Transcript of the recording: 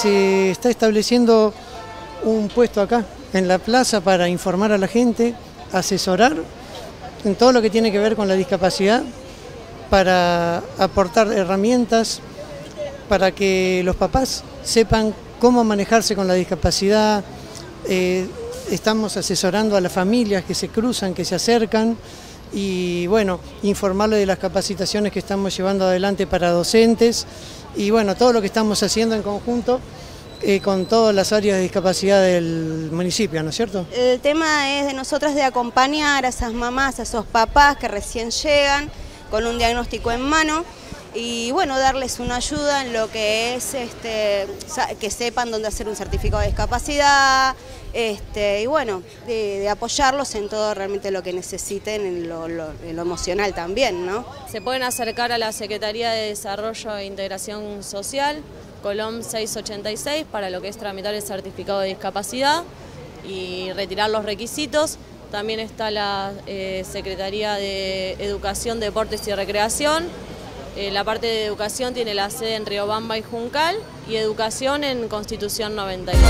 se está estableciendo un puesto acá en la plaza para informar a la gente, asesorar en todo lo que tiene que ver con la discapacidad, para aportar herramientas, para que los papás sepan cómo manejarse con la discapacidad. Eh, estamos asesorando a las familias que se cruzan, que se acercan y bueno, informarles de las capacitaciones que estamos llevando adelante para docentes y bueno, todo lo que estamos haciendo en conjunto eh, con todas las áreas de discapacidad del municipio, ¿no es cierto? El tema es de nosotras de acompañar a esas mamás, a esos papás que recién llegan con un diagnóstico en mano y bueno, darles una ayuda en lo que es este, que sepan dónde hacer un certificado de discapacidad este, y bueno, de, apoyarlos en todo realmente lo que necesiten, en lo, emocional también, ¿no? Se pueden acercar a la Secretaría de Desarrollo e Integración Social, Colom 686, para lo que es tramitar el certificado de discapacidad y retirar los requisitos. También está la eh, Secretaría de Educación, Deportes y Recreación. Eh, la parte de educación tiene la sede en Riobamba y Juncal y educación en Constitución 94.